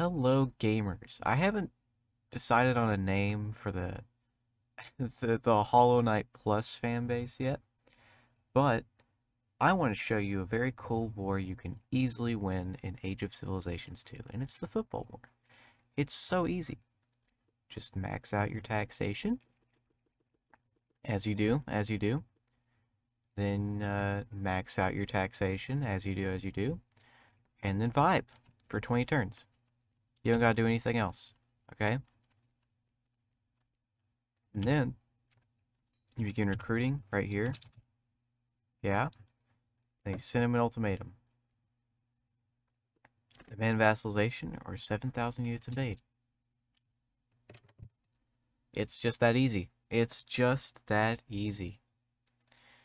Hello, gamers. I haven't decided on a name for the the, the HoloKnight Plus fan base yet, but I want to show you a very cool war you can easily win in Age of Civilizations 2, and it's the football war. It's so easy. Just max out your taxation, as you do, as you do. Then uh, max out your taxation, as you do, as you do. And then vibe for 20 turns. You don't gotta do anything else, okay? And then you begin recruiting right here. Yeah. They send him an ultimatum. Demand vassalization or 7,000 units invade. It's just that easy. It's just that easy.